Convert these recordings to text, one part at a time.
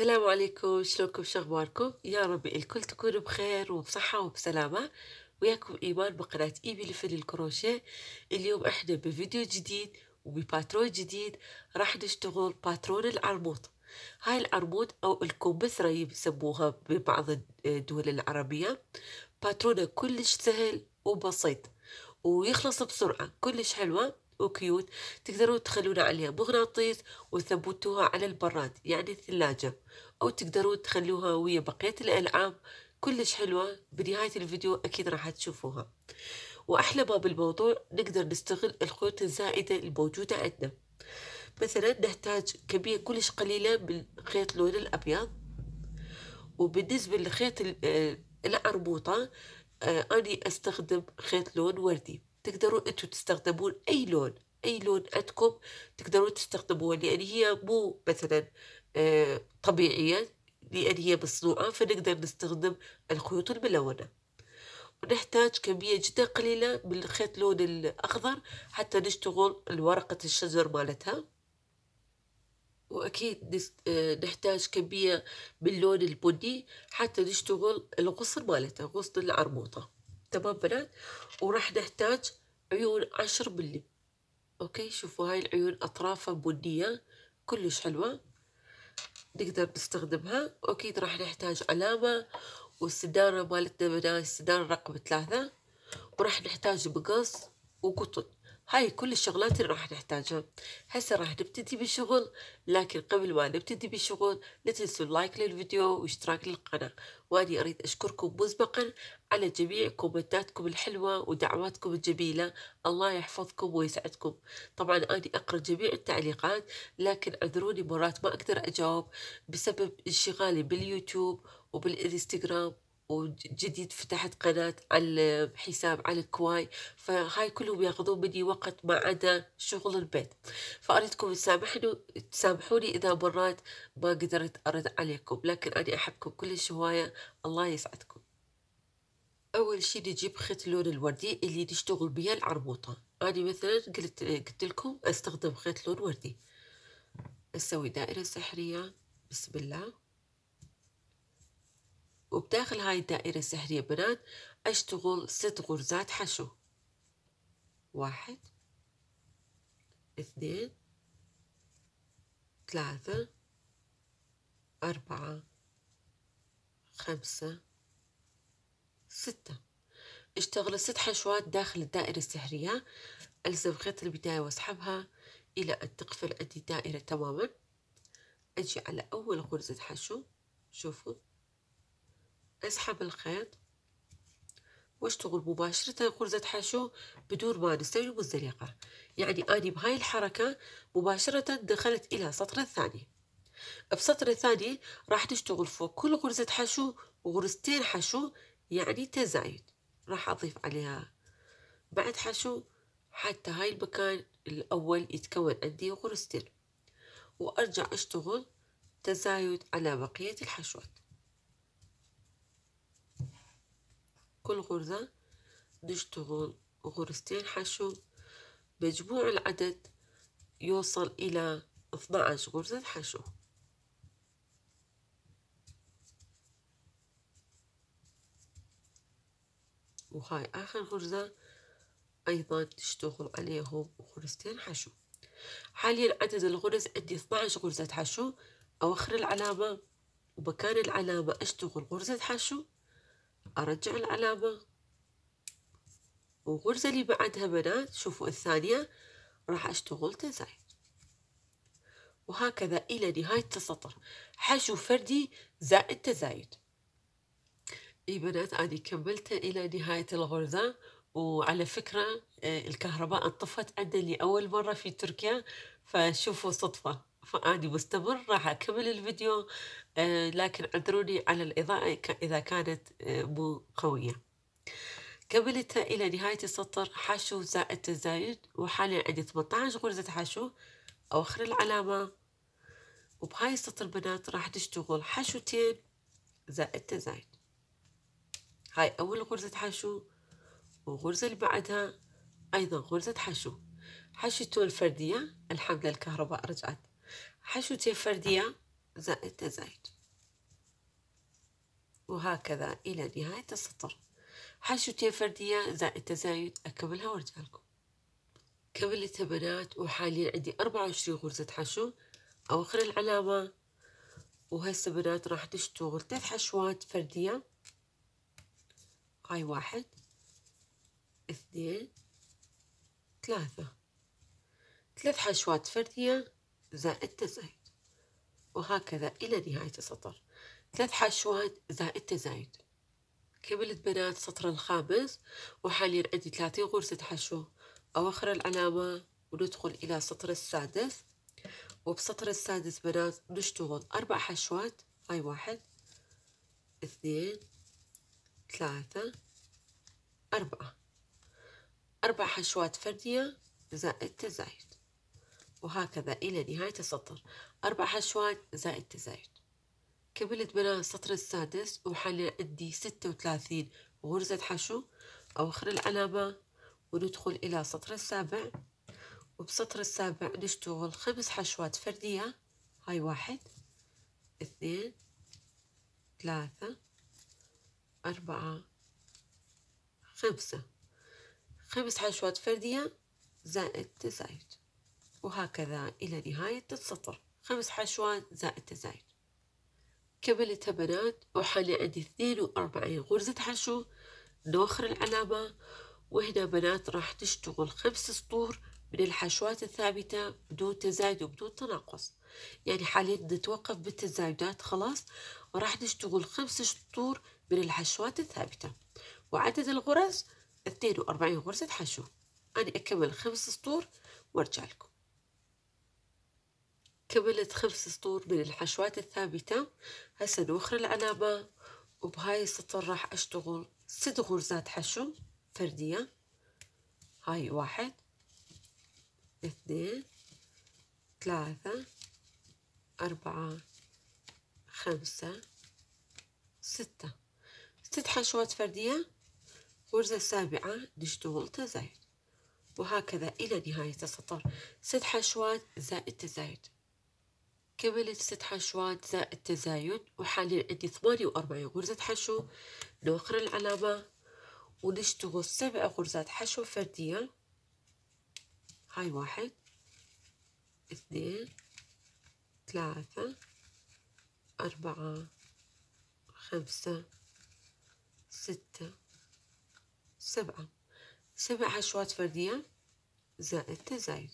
السلام عليكم. شلونكم؟ شخباركم يا رب الكل تكونوا بخير وبصحة وبسلامة. وياكم إيمان بقناة إيبي لفن الكروشيه. اليوم إحنا بفيديو جديد وبباترون جديد. راح نشتغل باترون العرموط هاي العرمود أو الكمثرى يسموها ببعض الدول العربية. باترونة كلش سهل وبسيط ويخلص بسرعة كلش حلوة. وكيوت تقدرون تخلون عليها مغناطيس وثبتوها على البراد يعني الثلاجة. أو تقدرون تخلوها ويا بقية الألعاب كلش حلوة. بنهاية الفيديو أكيد راح تشوفوها. وأحلى ما بالموضوع نقدر نستغل الخيوط الزائدة الموجودة عندنا. مثلا نحتاج كمية كلش قليلة من خيط لون الأبيض. وبالنسبة لخيط العربوطة آه، أني أستخدم خيط لون وردي. تقدرون أنتم تستخدمون أي لون أي لون عندكم تقدرون تستخدموه لأن هي مو مثلا آه، طبيعية لأن هي مصنوعة فنقدر نستخدم الخيوط الملونة. ونحتاج كمية جدا قليلة من الخيط لون الأخضر حتى نشتغل ورقة الشجر مالتها. وأكيد آه، نحتاج كمية من اللون البني حتى نشتغل الغصن مالتها غصن العرموطة. تمام بنات وراح نحتاج عيون عشر ملي okay؟ شوفوا هاي العيون أطرافها بنية كلش حلوة. نقدر نستخدمها. واكيد راح نحتاج علامة والسنارة مالتنا بنات السنارة رقم ثلاثة. وراح نحتاج مقص وقطن هاي كل الشغلات اللي راح نحتاجها. هسه راح نبتدي بالشغل لكن قبل ما نبتدي بالشغل لا تنسوا ال like للفيديو واشتراك للقناة. وأني أريد أشكركم مسبقا على جميع كومنتاتكم الحلوة ودعواتكم الجميلة. الله يحفظكم ويسعدكم. طبعا اني أقرأ جميع التعليقات لكن أعذروني مرات ما أقدر أجاوب بسبب انشغالي باليوتيوب وبالإنستغرام وجديد فتحت قناة على حساب على الكواي فهاي كلهم ياخذون مني وقت ما عدا شغل البيت. فأريدكم تسامحوني إذا مرات ما قدرت أرد عليكم لكن أنا أحبكم كلش هواية. الله يسعدكم. أول شي نجيب خيط اللون الوردي اللي نشتغل بيه العربوطة. أنا مثلا قلت قلت لكم أستخدم خيط لون وردي. أسوي دائرة سحرية بسم الله. وبداخل هاي الدائرة السحرية بنات أشتغل ست غرزات حشو. واحد اثنين ثلاثة أربعة خمسة ستة. اشتغل ست حشوات داخل الدائرة السحرية. ألزم خيط البداية واسحبها إلى أن تقفل عندي الدائرة تماما. أجي على أول غرزة حشو. شوفوا. أسحب الخيط. واشتغل مباشرة غرزة حشو بدون ما نستوي مزدلقة. يعني أني بهاي الحركة مباشرة دخلت إلى سطر الثاني. بسطر الثاني راح نشتغل فوق كل غرزة حشو غرزتين حشو يعني تزايد. راح أضيف عليها. بعد حشو حتى هاي المكان الأول يتكون عندي غرزتين وأرجع أشتغل تزايد على بقية الحشوات. كل غرزة نشتغل غرزتين حشو. مجموع العدد يوصل إلى 12 غرزة حشو. وهاي آخر غرزة أيضا نشتغل عليهم غرزتين حشو. حاليا عدد الغرز عندي 12 غرزة حشو. أوخر العلامة ومكان العلامة أشتغل غرزة حشو. أرجع العلامة. والغرزة اللي بعدها بنات شوفوا الثانية راح أشتغل تزايد وهكذا إلى نهاية السطر. حشو فردي زائد تزايد. بنات أنا كملت إلى نهاية الغرزة وعلى فكرة آه، الكهرباء انطفت عندنا لأول مرة في تركيا فشوفوا صدفة. فأني مستمر راح أكمل الفيديو آه، لكن اعذروني على الإضاءة إذا كانت آه، مو قوية. كملتها إلى نهاية السطر حشو زائد تزايد وحاليا عندي 18 غرزة حشو أوخر العلامة. وبهاي السطر بنات راح تشتغل حشوتين زائد تزايد هاي أول غرزة حشو والغرزة اللي بعدها أيضا غرزة حشو. حشوتين فردية الحمد لله الكهرباء رجعت. حشوتين فردية زائد تزايد. وهكذا إلى نهاية السطر. حشوتين فردية زائد تزايد أكملها وأرجع لكم. كملت بنات وحاليا عندي أربعة وعشرين غرزة حشو. أواخر العلامة. وهسه بنات راح نشتغل ثلاث حشوات فردية. هاي واحد. اثنين. ثلاثة. ثلاث حشوات فردية زائد تزايد. وهكذا إلى نهاية السطر. ثلاث حشوات زائد تزايد. كملت بنات السطر الخامس وحاليا عندي ثلاثين غرزة حشو. أواخر العلامة وندخل إلى السطر السادس. وبسطر السادس بنات نشتغل أربع حشوات. هاي واحد. اثنين. ثلاثة أربعة. أربع حشوات فردية زائد تزايد. وهكذا إلى نهاية السطر. أربع حشوات زائد تزايد. كملت بنات السطر السادس وحاليا عندي ستة وثلاثين غرزة حشو. أواخر العلامة وندخل إلى السطر السابع. وبسطر السابع نشتغل خمس حشوات فردية. هاي واحد اثنين ثلاثة. أربعة خمسة. خمس حشوات فردية زائد تزايد. وهكذا إلى نهاية السطر. خمس حشوات زائد تزايد. كملتها بنات وحالي عندي اثنين وأربعين غرزة حشو. نوخر العلامة وهنا بنات راح تشتغل خمس سطور من الحشوات الثابتة بدون تزايد وبدون تناقص. يعني حاليا نتوقف بالتزايدات خلاص. وراح نشتغل خمس سطور من الحشوات الثابتة. وعدد الغرز 42 غرزة حشو. أنا أكمل خمس سطور وأرجع لكم. كملت خمس سطور من الحشوات الثابتة. هسه نوخر العلامة وبهاي السطر راح أشتغل ست غرزات حشو فردية. هاي واحد اثنين ثلاثة أربعة خمسة ستة. ست حشوات فردية غرزة سابعة نشتغل تزايد وهكذا إلى نهاية السطر. ست حشوات زائد تزايد كملت ست حشوات زائد تزايد وحاليا عندي ثمانية وأربعين غرزة حشو نوخر العلامة. ونشتغل سبع غرزات حشو فردية. هاي واحد اثنين ثلاثة أربعة خمسة ستة سبعة. سبع حشوات فردية زائد تزايد.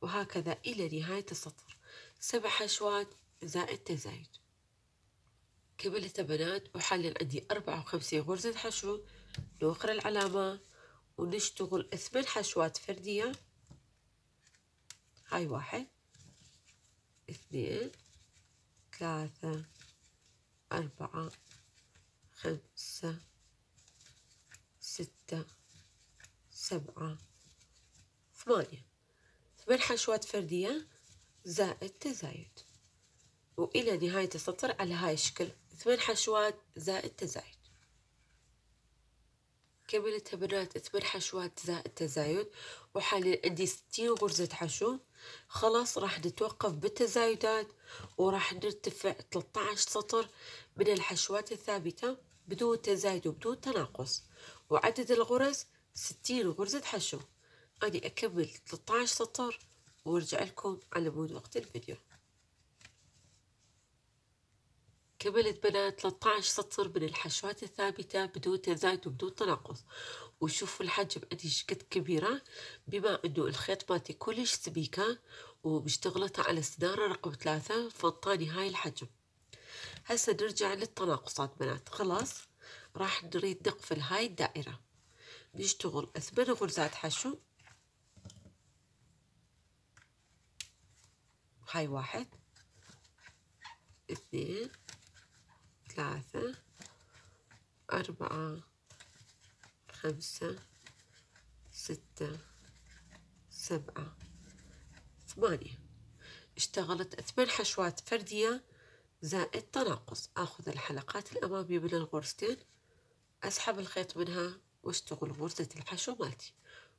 وهكذا إلى نهاية السطر. سبع حشوات زائد تزايد. كملت بنات وحاليا عندي أربعة وخمسين غرزة حشو. نوخر العلامة. ونشتغل ثمان حشوات فردية. هاي واحد. اثنين ثلاثة أربعة خمسة ستة سبعة ثمانية. ثمان حشوات فردية زائد تزايد. وإلى نهاية السطر على هاي الشكل ثمان حشوات زائد تزايد. كملتها بنات ثمان حشوات زائد تزايد. وحاليا عندي ستين غرزة حشو خلاص راح نتوقف بالتزايدات. وراح نرتفع 13 سطر من الحشوات الثابتة. بدون تزايد وبدون تناقص. وعدد الغرز 60 غرزة حشو أنا أكمل 13 سطر وأرجع لكم على مود وقت الفيديو. كملت بنات 13 سطر من الحشوات الثابتة بدون تزايد وبدون تناقص. وشوفوا الحجم قديش قد كبيرة بما إنه الخيط مالتي كلش سبيكة ومشتغلتها على سنارة رقم ثلاثة فانطاني هاي الحجم. هسه نرجع للتناقصات بنات. خلاص؟ راح نريد نقفل هاي الدائرة. نشتغل ثمان غرزات حشو. هاي واحد. اثنين. ثلاثة. أربعة. خمسة. ستة. سبعة. ثمانية. اشتغلت ثمان حشوات فردية. زائد تناقص. أخذ الحلقات الأمامية من الغرزتين أسحب الخيط منها واشتغل غرزة الحشو مالتي.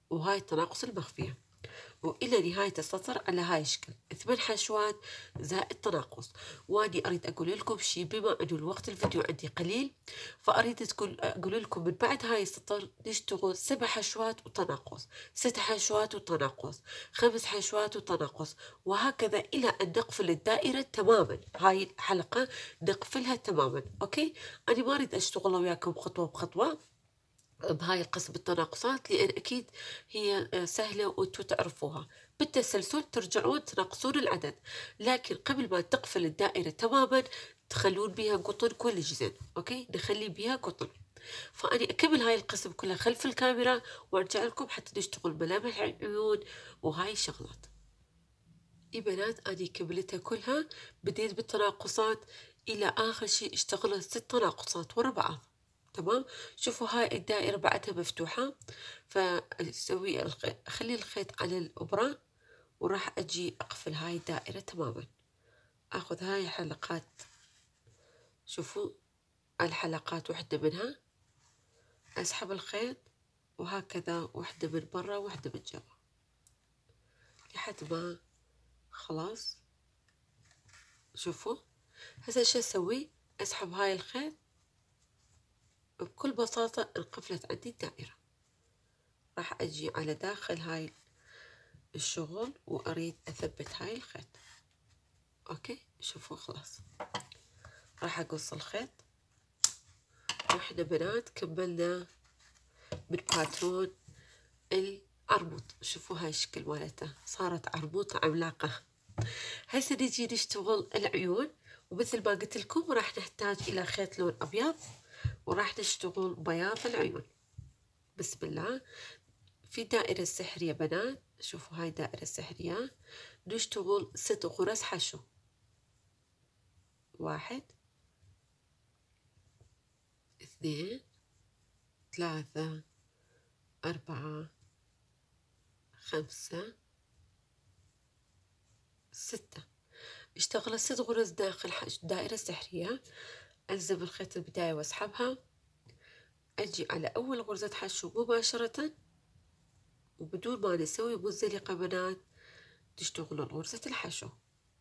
وهاي التناقص المخفية. وإلى نهاية السطر على هاي الشكل ثمان حشوات زائد تناقص. وأني أريد أقول لكم شي بما أنه الوقت الفيديو عندي قليل فأريد أقول لكم من بعد هاي السطر نشتغل سبع حشوات وتناقص ست حشوات وتناقص خمس حشوات وتناقص وهكذا إلى أن نقفل الدائرة تماما. هاي الحلقة نقفلها تماما okay؟ أنا ما أريد أشتغل وياكم خطوة بخطوة. بهاي القسم التناقصات لأن أكيد هي آه، سهلة وأنتوا تعرفوها بالتسلسل ترجعون تناقصون العدد لكن قبل ما تقفل الدائرة تماما تخلون بها قطن كل جزء okay؟ نخلي بها قطن. فأنا أكمل هاي القسم كلها خلف الكاميرا وأرجع لكم حتى نشتغل ملامح العيون وهاي الشغلات يا بنات أنا كملتها كلها بديت بالتناقصات إلى آخر شيء اشتغلت ست تناقصات ورا بعض. تمام؟ شوفوا هاي الدائرة بعدها مفتوحة. فأسوي أخلي الخيط على الإبرة وراح أجي أقفل هاي الدائرة تماما. أخذ هاي حلقات. شوفوا الحلقات وحدة منها. أسحب الخيط وهكذا وحدة من برا وحدة من جوا. لحد ما خلاص. شوفوا. هسه شو أسوي؟ أسحب هاي الخيط بكل بساطة انقفلت عندي الدائرة. راح أجي على داخل هاي الشغل وأريد أثبت هاي الخيط. أوكي؟ شوفوا خلاص. راح أقص الخيط. وإحنا بنات كملنا من باترون العربوط شوفوا هاي الشكل مالته. صارت عربوطة عملاقة. هسه نجي نشتغل العيون ومثل ما قلت لكم راح نحتاج إلى خيط لون أبيض. وراح نشتغل بياض العيون. بسم الله. في دائرة سحرية بنات. شوفوا هاي دائرة سحرية. نشتغل ست غرز حشو. واحد. اثنين. ثلاثة. أربعة. خمسة. ستة. اشتغل ست غرز داخل دائرة سحرية. ألزم الخيط البداية وأسحبها. أجي على أول غرزة حشو مباشرة. وبدون ما نسوي مزلقة بنات تشتغلون غرزة الحشو.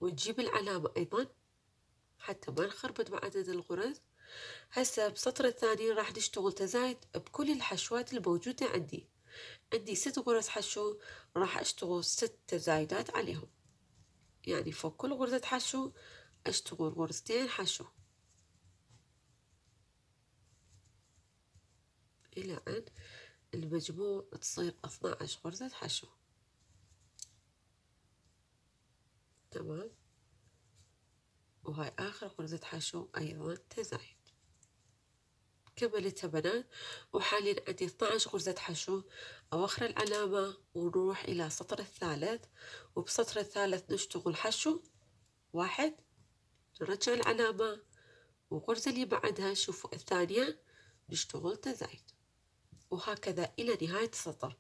ونجيب العلامة أيضا حتى ما نخربط مع عدد الغرز. هسه بسطر الثاني راح نشتغل تزايد بكل الحشوات الموجودة عندي. عندي ست غرز حشو راح أشتغل ست تزايدات عليهم. يعني فوق كل غرزة حشو أشتغل غرزتين حشو. إلى أن المجموع تصير 12 غرزة حشو. تمام؟ وهاي آخر غرزة حشو أيضا تزايد. كملتها بنات وحاليا عندي 12 غرزة حشو أوخر العلامة ونروح إلى السطر الثالث. وبسطر الثالث نشتغل حشو واحد نرجع العلامة وغرزة اللي بعدها شوفوا الثانية نشتغل تزايد. وهكذا إلى نهاية السطر.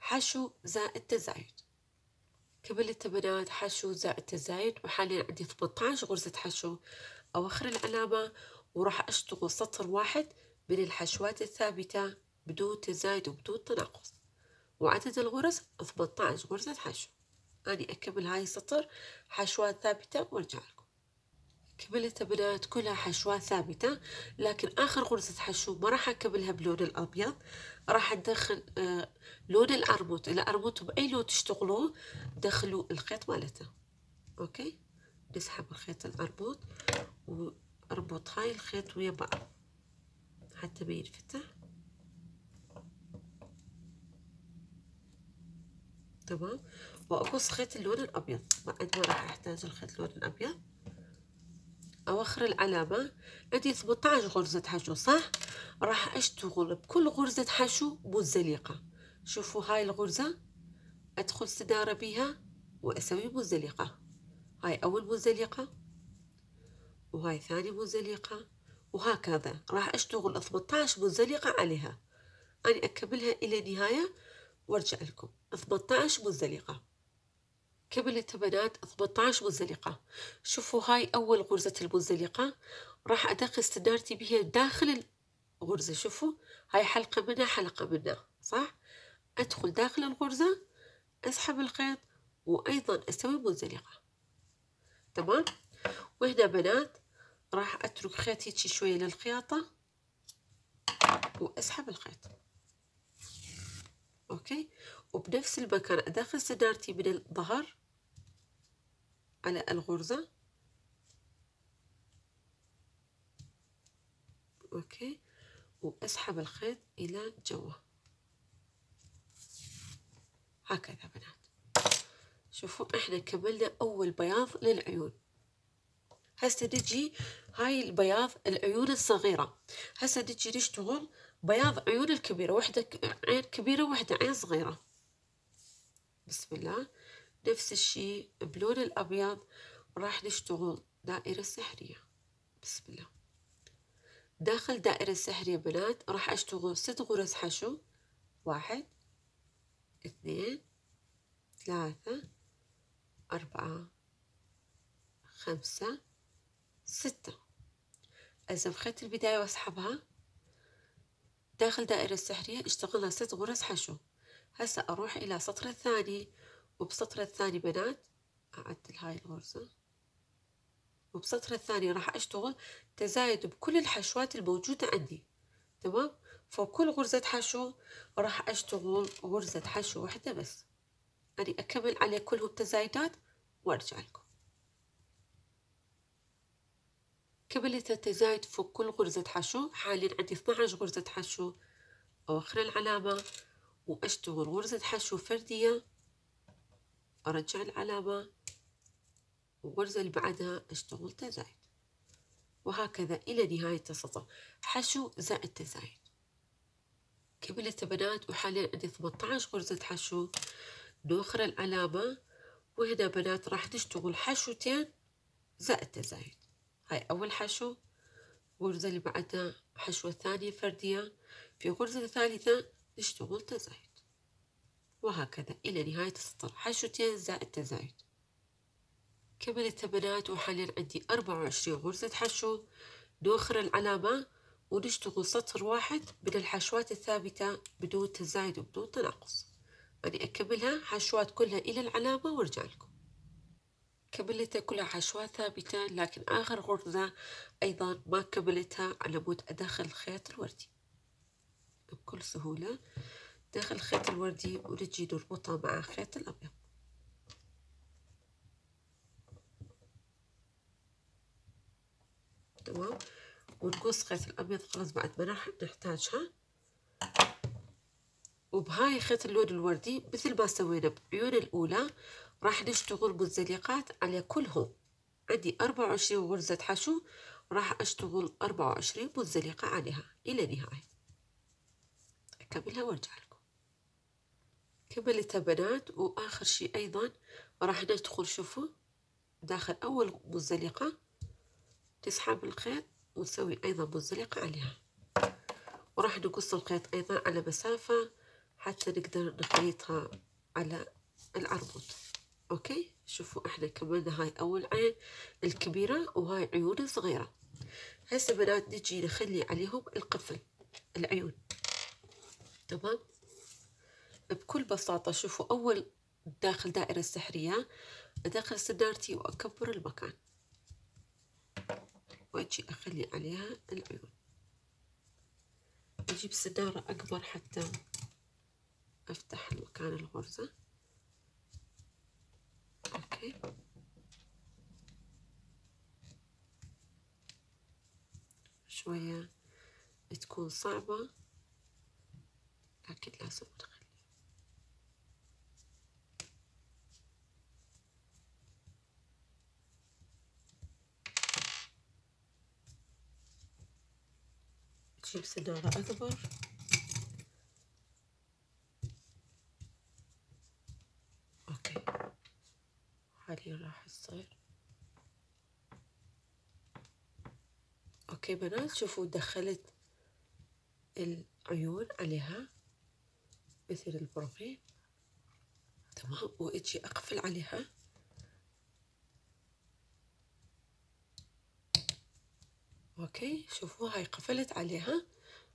حشو زائد تزايد. كملت بنات حشو زائد تزايد وحاليا عندي 18 غرزة حشو. أوخر العلامة وراح أشتغل سطر واحد من الحشوات الثابتة بدون تزايد وبدون تناقص وعدد الغرز 18 غرزة حشو. أني أكمل هاي السطر حشوات ثابتة وأرجع كملت بنات كلها حشوات ثابتة لكن آخر غرزة حشو ما راح أكملها بلون الأبيض راح أدخل آه لون الأربوط الأربوط بأي لون تشتغلوه دخلوا الخيط مالته. أوكي؟ نسحب الخيط الأربوط وأربط هاي الخيط ويا بعض. حتى ما ينفتح. تمام؟ وأقص خيط اللون الأبيض. بعد ما راح أحتاج الخيط اللون الأبيض. أواخر العلامة عندي 18 غرزة حشو صح؟ راح أشتغل بكل غرزة حشو مزلقة شوفوا هاي الغرزة أدخل سدارة بيها وأسوي مزلقة هاي أول مزلقة وهاي ثاني مزلقة وهكذا. راح أشتغل 18 مزلقة عليها. أنا أكملها إلى النهاية وأرجع لكم. 18 مزلقة كملت بنات 18 مزلقة. شوفوا هاي أول غرزة المزلقة. راح أدخل استدارتي بها داخل الغرزة شوفوا. هاي حلقة منها حلقة منها صح؟ أدخل داخل الغرزة أسحب الخيط وأيضا أسوي منزلقة تمام؟ وهنا بنات راح أترك خيط هيك شوية للخياطة وأسحب الخيط. okay؟ وبنفس المكان أدخل سنارتي من الظهر على الغرزة. okay. وأسحب الخيط إلى جوا هكذا بنات. شوفوا إحنا كملنا أول بياض للعيون. هسه نجي هاي البياض العيون الصغيرة. هسه نجي نشتغل بياض عيون الكبيرة وحدة عين كبيرة وحدة عين صغيرة. بسم الله. نفس الشي بلون الأبيض راح نشتغل دائرة سحرية. بسم الله. داخل دائرة سحرية بنات راح أشتغل ست غرز حشو. واحد اثنين ثلاثة أربعة خمسة ستة. أزم خيط البداية وأسحبها داخل دائرة السحرية اشتغلنا ست غرز حشو. هسا أروح إلى سطر الثاني وبسطر الثاني بنات أعدل هاي الغرزة وبسطر الثاني راح أشتغل تزايد بكل الحشوات الموجودة عندي تمام؟ فوق كل غرزة حشو راح أشتغل غرزة حشو واحدة بس. أني أكمل عليه كلهم تزايدات وأرجع لكم. كملت التزايد فوق كل غرزة حشو حاليا عندي 12 غرزة حشو أوخر العلامة. وأشتغل غرزة حشو فردية. أرجع العلامة والغرزة اللي بعدها أشتغل تزايد وهكذا إلى نهاية السطر. حشو زائد تزايد كملت بنات وحاليا عندي 18 غرزة حشو نوخر العلامة وهنا بنات راح نشتغل حشوتين زائد تزايد هاي أول حشو. غرزة اللي بعدها حشوة ثانية فردية. في غرزة ثالثة نشتغل تزايد. وهكذا إلى نهاية السطر حشوتين زائد تزايد. كملت بنات وحاليا عندي أربعة وعشرين غرزة حشو نوخر العلامة ونشتغل سطر واحد من الحشوات الثابتة بدون تزايد وبدون تناقص. يعني أكملها حشوات كلها إلى العلامة وأرجع لكم. كملتها كلها حشوات ثابتة لكن آخر غرزة أيضا ما كملتها على مود أدخل الخيط الوردي. بكل سهولة. داخل الخيط الوردي ونجي نربطها مع خيط الأبيض. تمام. ونقص خيط الأبيض خلاص بعد ما راح نحتاجها. وبهاي خيط اللون الوردي مثل ما سوينا بعيون الأولى راح نشتغل منزلقات على كلهم. عندي أربعة وعشرين غرزة حشو راح أشتغل أربعة وعشرين منزلقة عليها إلى نهاية. أكملها وأرجع لكم. كملتها بنات وآخر شي أيضا راح ندخل شوفوا داخل أول منزلقة تسحب الخيط ونسوي أيضا منزلقة عليها. وراح نقص الخيط أيضا على مسافة حتى نقدر نخيطها على العرض أوكي؟ شوفوا إحنا كملنا هاي أول عين الكبيرة وهاي عيون صغيرة. هسه بنات نجي نخلي عليهم القفل العيون. تمام بكل بساطة شوفوا أول داخل دائرة سحرية ادخل سنارتي وأكبر المكان. واجي أخلي عليها العيون. أجيب سنارة أكبر حتى أفتح مكان الغرزة أوكي. شوية تكون صعبة. لكن لازم نخلي تجيب سنارة أكبر. حاليا راح يصير okay بنات شوفوا دخلت العيون عليها. مثل البروفيل. تمام. واجي أقفل عليها. okay. شوفوا هاي قفلت عليها.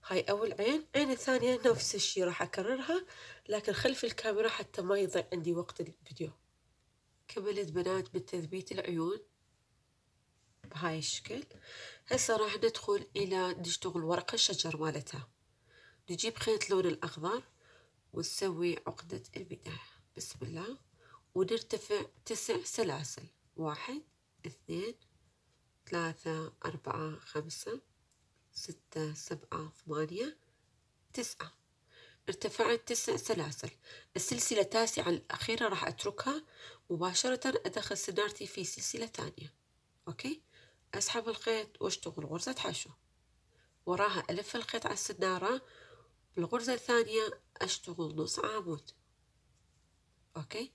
هاي أول عين. عين الثانية نفس الشي راح أكررها لكن خلف الكاميرا حتى ما يضيع عندي وقت الفيديو. كملت بنات بالتثبيت العيون بهاي الشكل. هسه راح ندخل إلى نشتغل ورق الشجر مالتها. نجيب خيط لون الأخضر. ونسوي عقدة البداية. بسم الله. ونرتفع تسع سلاسل. واحد اثنين ثلاثة أربعة خمسة ستة سبعة ثمانية تسعة. ارتفعت تسع سلاسل. السلسلة التاسعة الأخيرة راح أتركها. مباشرة أدخل سنارتي في سلسلة ثانية. okay؟ أسحب الخيط وأشتغل. غرزة حشو. وراها ألف الخيط على السنارة بالغرزة الثانية أشتغل نص عمود okay؟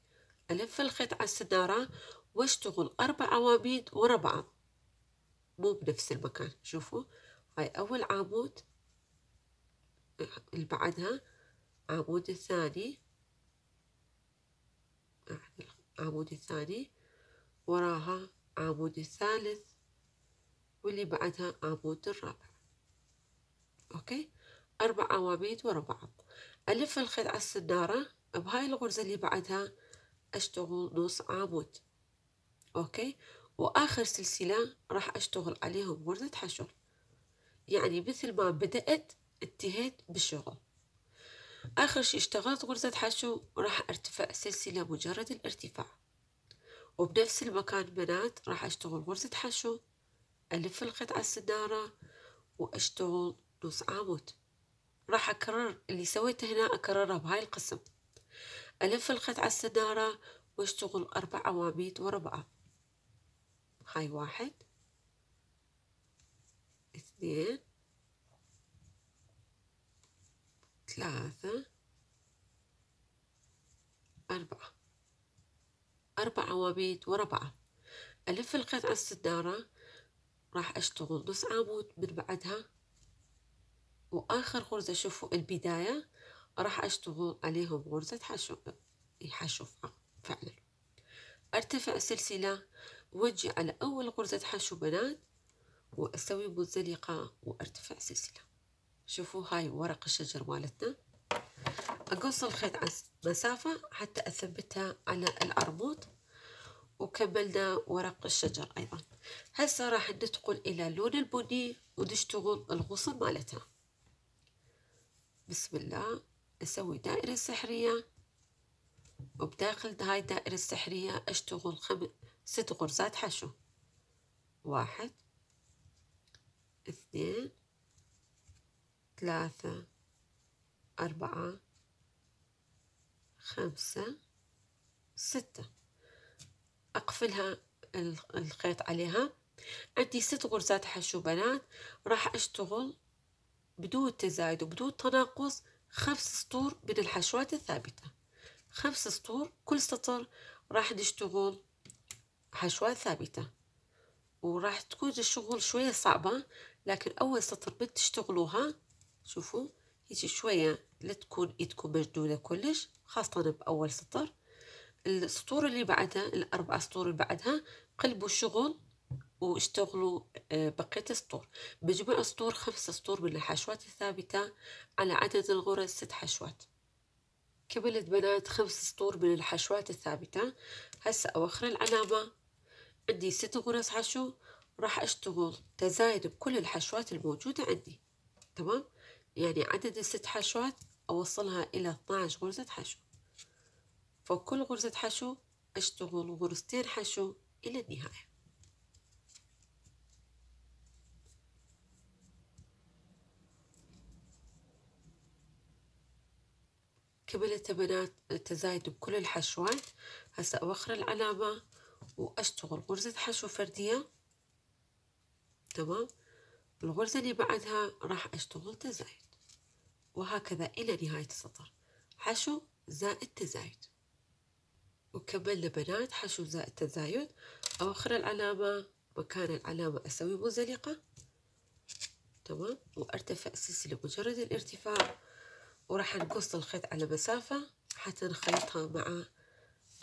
ألف الخيط على السنارة وأشتغل أربع عواميد ورا بعض. مو بنفس المكان. شوفوا هاي أول عمود اللي بعدها عمود الثاني. عمود الثاني. وراها عمود الثالث. واللي بعدها عمود الرابع. okay؟ أربع عواميد ورا بعض. ألف الخيط على السنارة. بهاي الغرزة اللي بعدها أشتغل نص عمود okay؟ وآخر سلسلة راح أشتغل عليهم غرزة حشو يعني مثل ما بدأت انتهيت بالشغل. آخر شي اشتغلت غرزة حشو راح ارتفع سلسلة مجرد الارتفاع. وبنفس المكان بنات راح أشتغل غرزة حشو. ألف الخيط على السنارة. وأشتغل نص عمود راح أكرر اللي سويته هنا أكرره بهاي القسم. ألف الخيط على السنارة واشتغل أربع عواميد ورا بعض. هاي واحد اثنين ثلاثة أربعة. أربع عواميد ورا بعض. ألف الخيط على راح أشتغل نص عمود من بعدها وآخر غرزة شوفوا البداية راح أشتغل عليهم غرزة حشو حشو فعلا. أرتفع سلسلة وجه على أول غرزة حشو بنات وأسوي منزلقة وأرتفع سلسلة. شوفوا هاي ورق الشجر مالتنا. أقص الخيط عن مسافة حتى أثبتها على العرمود وكملنا ورق الشجر أيضا. هسه راح ندخل إلى اللون البني ونشتغل الغصن مالتها. بسم الله أسوي دائرة سحرية. وبداخل هاي الدائرة السحرية أشتغل خم... ست غرزات حشو. واحد اثنين ثلاثة أربعة خمسة ستة. أقفلها الخيط عليها. عندي ست غرزات حشو بنات. راح أشتغل بدون تزايد وبدون تناقص خمس سطور من الحشوات الثابتة. خمس سطور كل سطر راح نشتغل حشوات ثابتة. وراح تكون الشغل شوية صعبة لكن أول سطر بتشتغلوها شوفوا هيجي شوية لا تكون ايدكم مشدودة كلش خاصة بأول سطر. السطور اللي بعدها الأربع سطور اللي بعدها قلبوا الشغل واشتغلوا آه، بقية السطور. بجمع السطور خمس سطور من الحشوات الثابتة على عدد الغرز ست حشوات. كملت بنات خمس سطور من الحشوات الثابتة. هسه أوخر العلامة عندي ست غرز حشو. راح أشتغل تزايد بكل الحشوات الموجودة عندي. تمام؟ يعني عدد الست حشوات أوصلها إلى 12 غرزة حشو. فكل غرزة حشو أشتغل غرزتين حشو إلى النهاية. كملت بنات التزايد بكل الحشوات. هسا أوخر العلامة وأشتغل غرزة حشو فردية. تمام؟ الغرزة اللي بعدها راح أشتغل تزايد. وهكذا إلى نهاية السطر. حشو زائد تزايد. وكملنا بنات حشو زائد تزايد. أوخر العلامة مكان العلامة أسوي مزلقة. تمام؟ وأرتفع سلسلة مجرد الارتفاع. وراح نقص الخيط على مسافة حتى نخيطها مع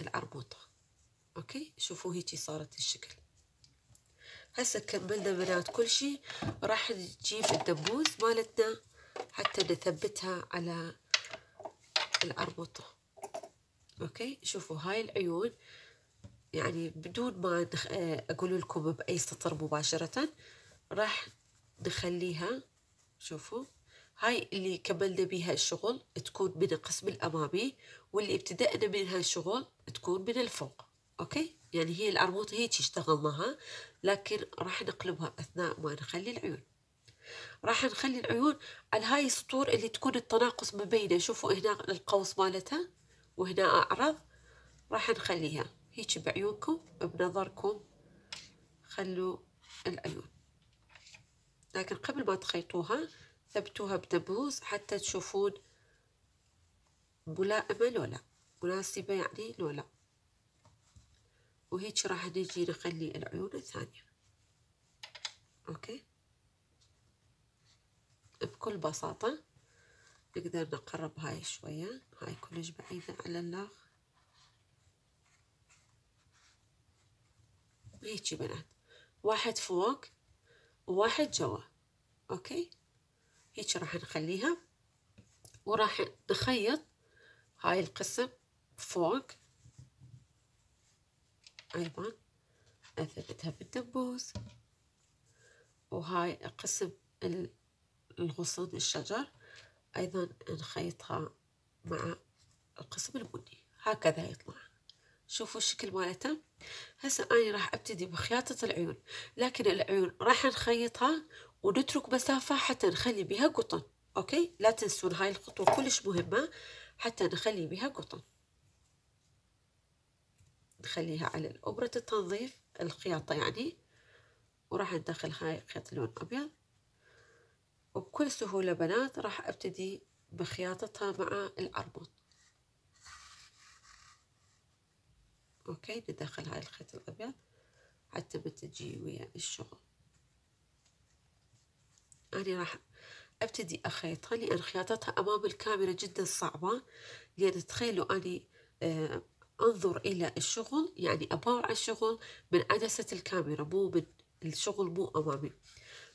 العربوطة أوكي؟ شوفوا هيجي صارت الشكل. هسه كملنا بنات كل شي راح نجيب الدبوس مالتنا حتى نثبتها على الأربطة okay؟ شوفوا هاي العيون. يعني بدون ما أقول لكم بأي سطر مباشرة راح نخليها. شوفوا. هاي اللي كملنا بيها الشغل تكون من القسم الأمامي واللي ابتدأنا منها الشغل تكون من الفوق okay؟ يعني هي العرموطة هيك اشتغلناها لكن راح نقلبها أثناء ما نخلي العيون. راح نخلي العيون على هاي السطور اللي تكون التناقص ما بينه. شوفوا هنا القوس مالتها وهنا أعرض راح نخليها. هيك بعيونكم بنظركم خلوا العيون. لكن قبل ما تخيطوها ثبتوها بدبوس حتى تشوفون ملائمة لو لا مناسبة يعني لو لا وهيك راح نجي نخلي العيون الثانية. okay؟ بكل بساطة نقدر نقرب هاي شوية. هاي كلش بعيدة على اللاخ هيجي بنات. واحد فوق وواحد جوا. okay؟ هيك راح نخليها. وراح نخيط هاي القسم فوق. أيضا أثبتها بالدبوس. وهاي قسم الغصن الشجر. أيضا نخيطها مع القسم البني. هكذا يطلع. شوفوا الشكل مالته. هسه أنا راح أبتدي بخياطة العيون. لكن العيون راح نخيطها ونترك مسافة حتى نخلي بها قطن okay؟ لا تنسون هاي الخطوة كلش مهمة حتى نخلي بها قطن. نخليها على أبرة التنظيف الخياطة يعني وراح ندخل هاي خيط لون أبيض وبكل سهولة بنات راح أبتدي بخياطتها مع العرموط okay؟ ندخل هاي الخيط الأبيض حتى ما تجي ويا الشغل. أنا راح أبتدي أخيطها لأن خياطتها أمام الكاميرا جدا صعبة. لأن تخيلوا أني آه، أنظر إلى الشغل يعني أباوع الشغل من عدسة الكاميرا مو من الشغل مو أمامي.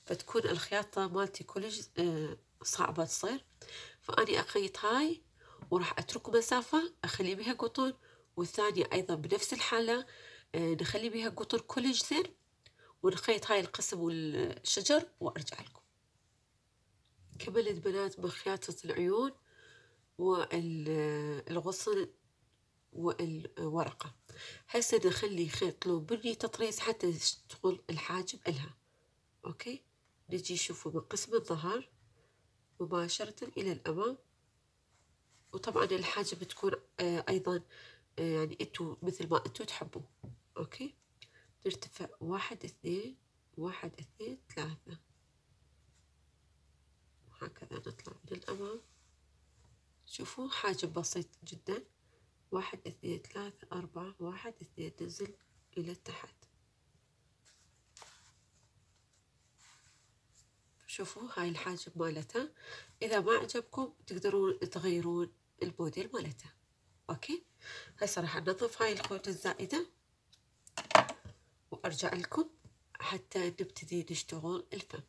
فتكون الخياطة مالتي كلش آه، صعبة تصير. فأني أخيط هاي وراح أترك مسافة أخلي بها قطن والثانية أيضا بنفس الحالة آه، نخلي بها قطن كلش زين ونخيط هاي القسم والشجر وأرجع لكم. كملت بنات بخياطة العيون والغصن والورقة. هسه نخلي خيط لون بني تطريز حتى يشتغل الحاجب إلها. أوكي؟ نجي شوفوا من قسم الظهر مباشرة إلى الأمام. وطبعا الحاجب بتكون آه، أيضا آه، يعني أنتو مثل ما أنتو تحبوا. أوكي؟ نرتفع واحد اثنين واحد اثنين ثلاثة. هكذا نطلع من الأمام شوفوا حاجب بسيط جدا. واحد اثنين ثلاثة أربعة واحد اثنين ننزل إلى تحت شوفوا هاي الحاجب مالتها. إذا ما عجبكم تقدرون تغيرون الموديل مالتها. okay؟ هسه راح أنظف هاي الخيوط الزائدة. وأرجع لكم حتى نبتدي نشتغل الفم.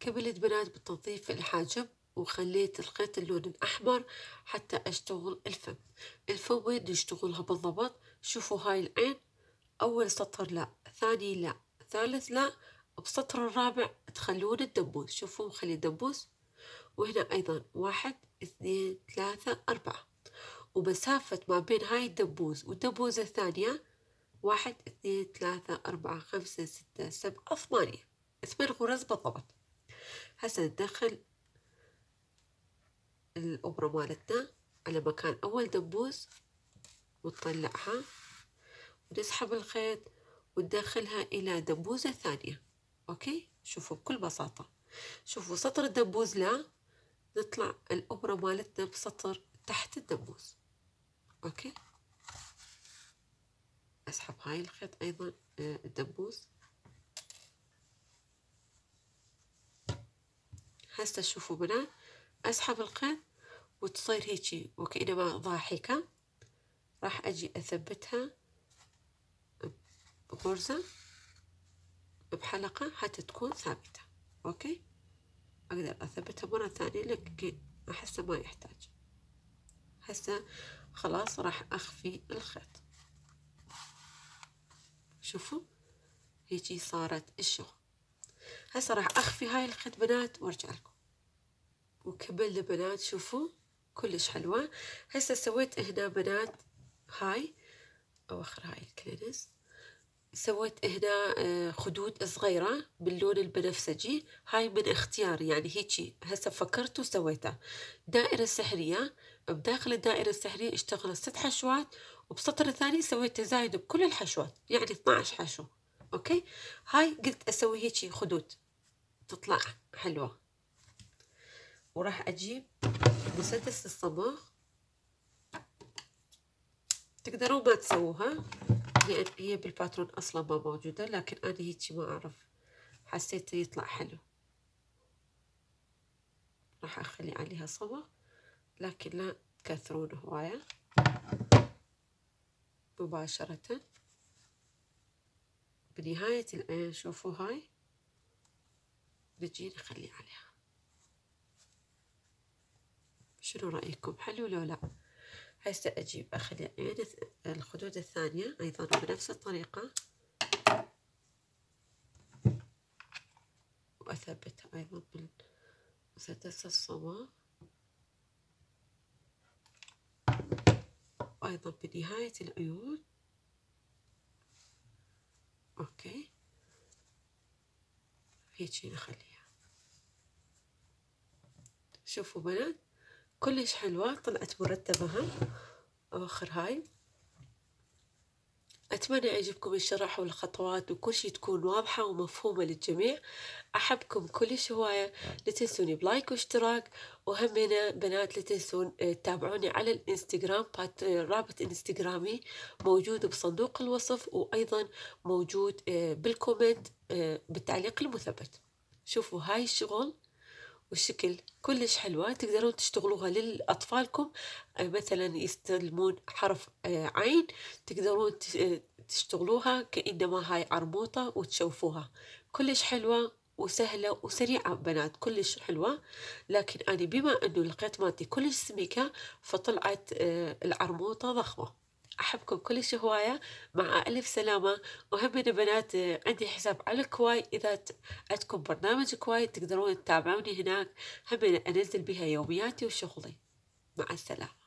كملت بنات بتنظيف الحاجب وخليت الخيط اللون الأحمر حتى أشتغل الفم. الفم وين نشتغلها بالضبط؟ شوفوا هاي العين. أول سطر لا ثاني لا ثالث لا بسطر الرابع تخلون الدبوس. شوفوا خلي الدبوس. وهنا أيضا واحد اثنين ثلاثة أربعة. ومسافة ما بين هاي الدبوس والدبوزة الثانية واحد اثنين ثلاثة أربعة خمسة ستة سبعة ثمانية. ثمان غرز بالضبط. هسه ندخل الأبرة مالتنا على مكان أول دبوس ونطلعها ونسحب الخيط وندخلها إلى دبوزة ثانية. okay؟ شوفوا بكل بساطة. شوفوا سطر الدبوس لا نطلع الأبرة مالتنا بسطر تحت الدبوس. okay؟ أسحب هاي الخيط أيضا آه، الدبوس. هسه شوفوا بنات أسحب الخيط وتصير هيجي. وكأنما ضاحكة راح أجي أثبتها بغرزة بحلقة حتى تكون ثابتة. okay؟ أقدر أثبتها مرة ثانية لكن أحسه ما يحتاج. هسه خلاص راح أخفي الخيط. شوفوا هيجي صارت الشغل. هسه راح أخفي هاي الخيط بنات وأرجع لكم. وكملنا بنات شوفوا كلش حلوة. هسه سويت هنا بنات هاي أوخر هاي الكلينس سويت هنا آه، خدود صغيرة باللون البنفسجي. هاي من اختياري يعني هيجي هسه فكرت وسويتها. دائرة سحرية. بداخل الدائرة السحرية اشتغلت ست حشوات وبسطر الثاني سويت تزايد بكل الحشوات يعني 12 حشو. okay؟ هاي قلت أسوي هيجي خدود تطلع حلوة. وراح أجيب مسدس الصمغ تقدرون ما تسووها. لأن هي بالباترون أصلا ما موجودة لكن أنا هيجي ما أعرف. حسيت يطلع حلو. راح أخلي عليها صبغ لكن لا تكثرون هواية مباشرة. بنهاية العين شوفوا هاي. نجي نخلي عليها. شنو رأيكم؟ حلو لو لا؟ هسه أجيب. أخلي عين الخدود الثانية أيضا بنفس الطريقة. وأثبتها أيضا بالمسدس الصمغ وأيضا بنهاية العيون. okay. هيجي نخليها. شوفوا بنات كلش حلوة طلعت مرتبة أوخر هاي. أتمنى يعجبكم الشرح والخطوات وكل شي تكون واضحة ومفهومة للجميع. أحبكم كلش هواية لا تنسوني ب like واشتراك وهمنا بنات لا تنسون آه، تتابعوني على الإنستغرام رابط إنستغرامي موجود بصندوق الوصف وأيضا موجود آه، بالكومنت آه، بالتعليق المثبت. شوفوا هاي الشغل. والشكل كلش حلوة تقدرون تشتغلوها لأطفالكم آه، مثلا يستلمون حرف آه، عين تقدرون آه، تشتغلوها كأنما هاي عربوطة وتشوفوها. كلش حلوة وسهلة وسريعة بنات كلش حلوة. لكن أنا بما أنه الخيط مالتي كلش سميكة فطلعت العرموطة ضخمة. أحبكم كلش هواية. مع ألف سلامة. وهم بنات عندي حساب على كواي. إذا عندكم برنامج كواي تقدرون تتابعوني هناك. هم أنزل بها يومياتي وشغلي. مع السلامة.